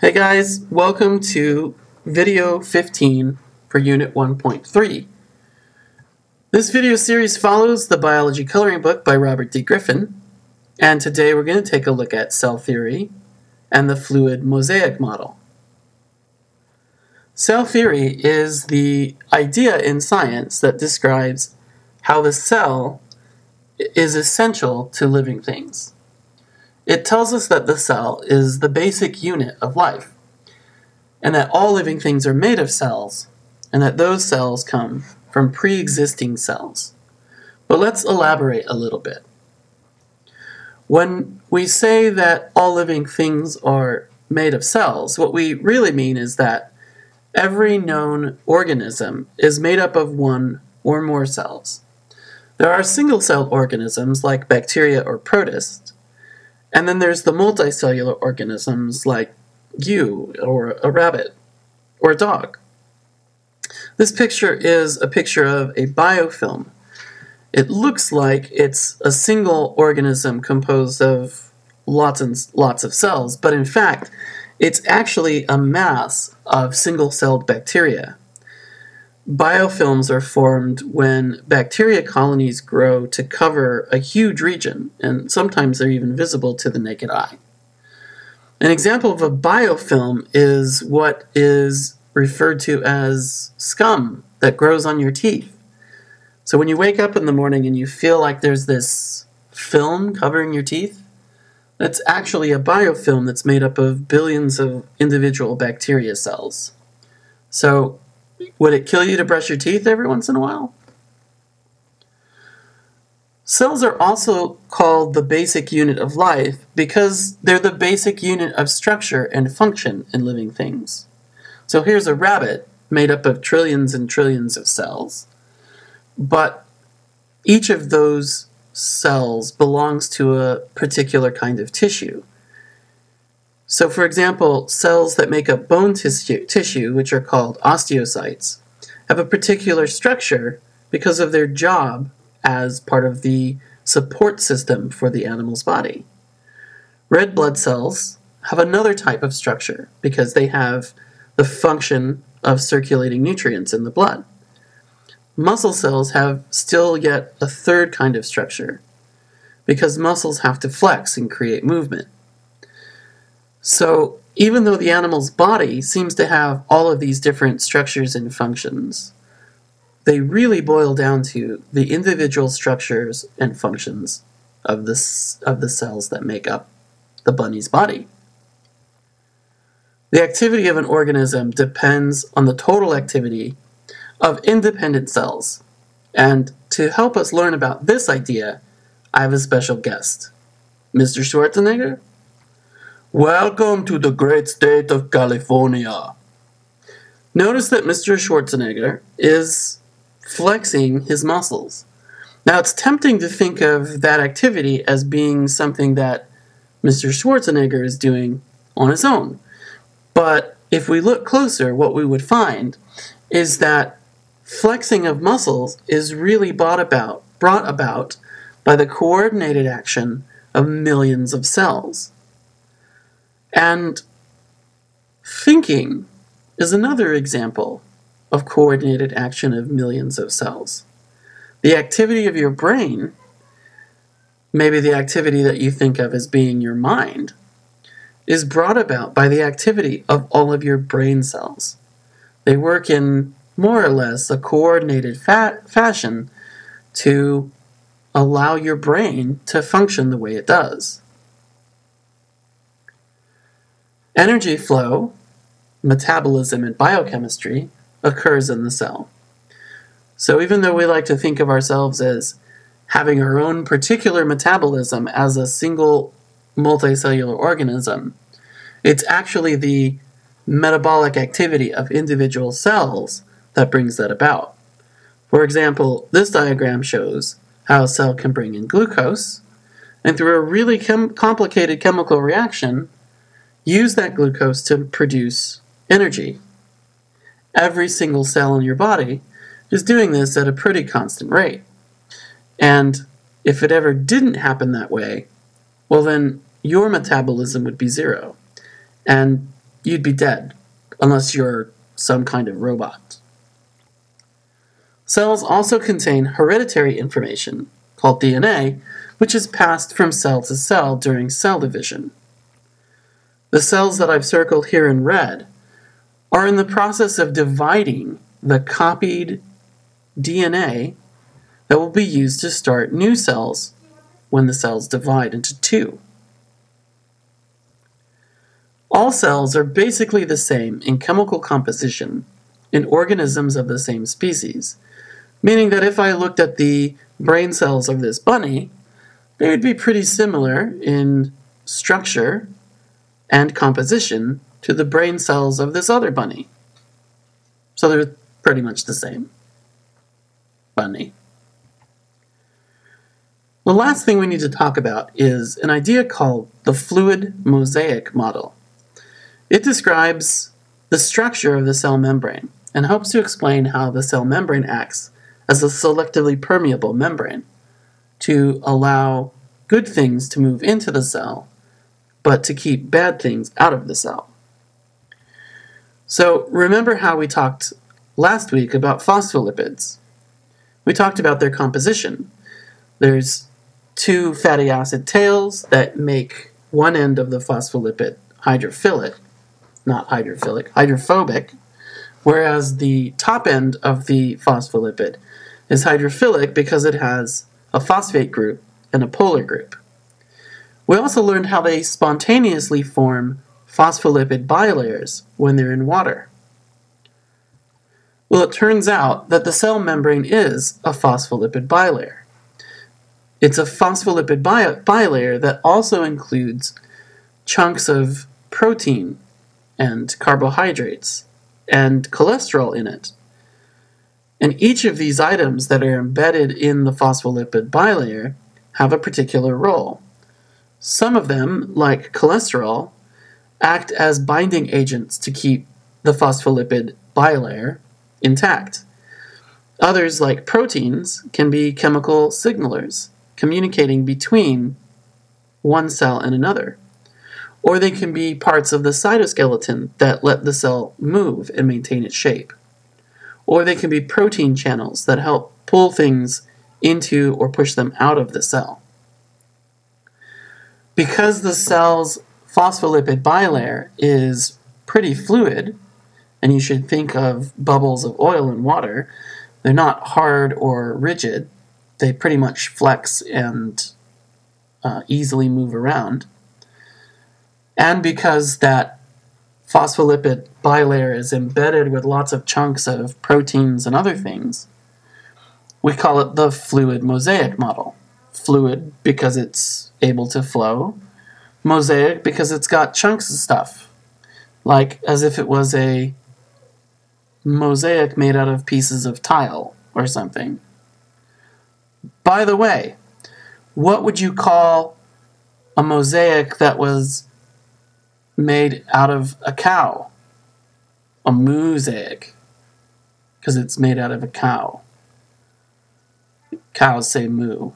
Hey guys, welcome to video 15 for unit 1.3. This video series follows the biology coloring book by Robert D. Griffin, and today we're going to take a look at cell theory and the fluid mosaic model. Cell theory is the idea in science that describes how the cell is essential to living things. It tells us that the cell is the basic unit of life, and that all living things are made of cells, and that those cells come from pre existing cells. But let's elaborate a little bit. When we say that all living things are made of cells, what we really mean is that every known organism is made up of one or more cells. There are single celled organisms like bacteria or protists, and then there's the multicellular organisms like you or a rabbit or a dog. This picture is a picture of a biofilm. It looks like it's a single organism composed of lots and lots of cells, but in fact, it's actually a mass of single-celled bacteria. Biofilms are formed when bacteria colonies grow to cover a huge region, and sometimes they're even visible to the naked eye. An example of a biofilm is what is referred to as scum that grows on your teeth. So when you wake up in the morning and you feel like there's this film covering your teeth, that's actually a biofilm that's made up of billions of individual bacteria cells. So would it kill you to brush your teeth every once in a while? Cells are also called the basic unit of life because they're the basic unit of structure and function in living things. So here's a rabbit made up of trillions and trillions of cells, but each of those cells belongs to a particular kind of tissue. So, for example, cells that make up bone tissue, which are called osteocytes, have a particular structure because of their job as part of the support system for the animal's body. Red blood cells have another type of structure because they have the function of circulating nutrients in the blood. Muscle cells have still yet a third kind of structure because muscles have to flex and create movement. So, even though the animal's body seems to have all of these different structures and functions, they really boil down to the individual structures and functions of the, of the cells that make up the bunny's body. The activity of an organism depends on the total activity of independent cells. And to help us learn about this idea, I have a special guest. Mr. Schwarzenegger? Welcome to the great state of California. Notice that Mr. Schwarzenegger is flexing his muscles. Now, it's tempting to think of that activity as being something that Mr. Schwarzenegger is doing on his own. But if we look closer, what we would find is that flexing of muscles is really brought about, brought about by the coordinated action of millions of cells. And thinking is another example of coordinated action of millions of cells. The activity of your brain, maybe the activity that you think of as being your mind, is brought about by the activity of all of your brain cells. They work in more or less a coordinated fa fashion to allow your brain to function the way it does. Energy flow, metabolism, and biochemistry occurs in the cell. So even though we like to think of ourselves as having our own particular metabolism as a single multicellular organism, it's actually the metabolic activity of individual cells that brings that about. For example, this diagram shows how a cell can bring in glucose, and through a really chem complicated chemical reaction, use that glucose to produce energy. Every single cell in your body is doing this at a pretty constant rate. And if it ever didn't happen that way, well then your metabolism would be zero. And you'd be dead, unless you're some kind of robot. Cells also contain hereditary information, called DNA, which is passed from cell to cell during cell division. The cells that I've circled here in red are in the process of dividing the copied DNA that will be used to start new cells when the cells divide into two. All cells are basically the same in chemical composition in organisms of the same species, meaning that if I looked at the brain cells of this bunny, they would be pretty similar in structure and composition to the brain cells of this other bunny. So they're pretty much the same bunny. The last thing we need to talk about is an idea called the fluid mosaic model. It describes the structure of the cell membrane and helps to explain how the cell membrane acts as a selectively permeable membrane to allow good things to move into the cell, but to keep bad things out of the cell. So remember how we talked last week about phospholipids. We talked about their composition. There's two fatty acid tails that make one end of the phospholipid hydrophilic, not hydrophilic, hydrophobic, whereas the top end of the phospholipid is hydrophilic because it has a phosphate group and a polar group. We also learned how they spontaneously form phospholipid bilayers when they're in water. Well, it turns out that the cell membrane is a phospholipid bilayer. It's a phospholipid bi bilayer that also includes chunks of protein and carbohydrates and cholesterol in it. And each of these items that are embedded in the phospholipid bilayer have a particular role. Some of them, like cholesterol, act as binding agents to keep the phospholipid bilayer intact. Others, like proteins, can be chemical signalers, communicating between one cell and another. Or they can be parts of the cytoskeleton that let the cell move and maintain its shape. Or they can be protein channels that help pull things into or push them out of the cell. Because the cell's phospholipid bilayer is pretty fluid, and you should think of bubbles of oil and water, they're not hard or rigid, they pretty much flex and uh, easily move around. And because that phospholipid bilayer is embedded with lots of chunks of proteins and other things, we call it the fluid mosaic model. Fluid because it's able to flow, mosaic because it's got chunks of stuff, like as if it was a mosaic made out of pieces of tile or something. By the way, what would you call a mosaic that was made out of a cow? A mosaic. Because it's made out of a cow. Cows say moo.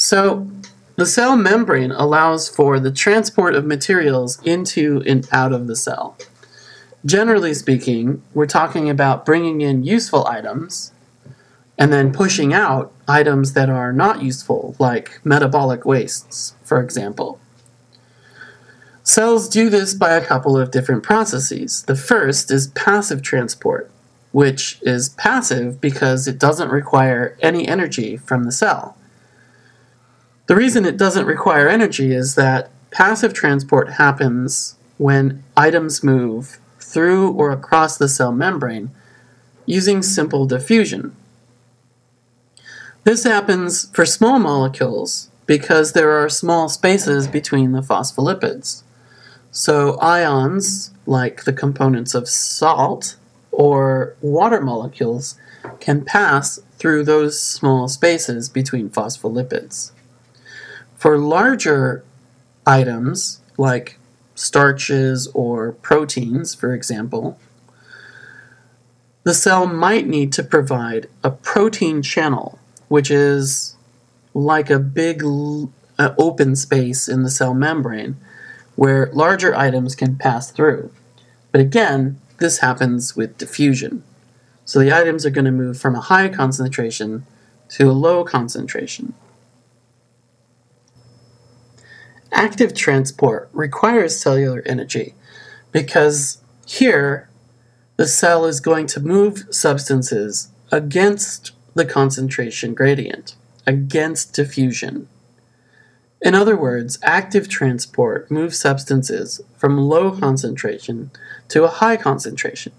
So, the cell membrane allows for the transport of materials into and out of the cell. Generally speaking, we're talking about bringing in useful items and then pushing out items that are not useful, like metabolic wastes, for example. Cells do this by a couple of different processes. The first is passive transport, which is passive because it doesn't require any energy from the cell. The reason it doesn't require energy is that passive transport happens when items move through or across the cell membrane using simple diffusion. This happens for small molecules because there are small spaces between the phospholipids. So ions, like the components of salt or water molecules, can pass through those small spaces between phospholipids. For larger items, like starches or proteins, for example, the cell might need to provide a protein channel which is like a big uh, open space in the cell membrane where larger items can pass through. But again, this happens with diffusion. So the items are going to move from a high concentration to a low concentration. Active transport requires cellular energy because here the cell is going to move substances against the concentration gradient, against diffusion. In other words, active transport moves substances from low concentration to a high concentration.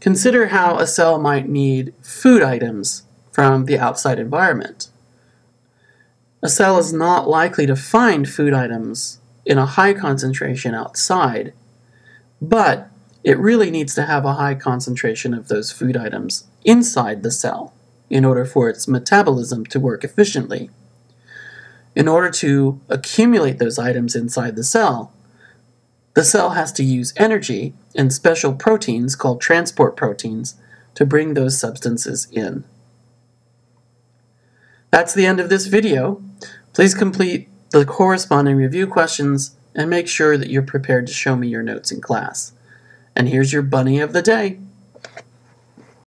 Consider how a cell might need food items from the outside environment. A cell is not likely to find food items in a high concentration outside, but it really needs to have a high concentration of those food items inside the cell in order for its metabolism to work efficiently. In order to accumulate those items inside the cell, the cell has to use energy and special proteins called transport proteins to bring those substances in. That's the end of this video. Please complete the corresponding review questions and make sure that you're prepared to show me your notes in class. And here's your bunny of the day.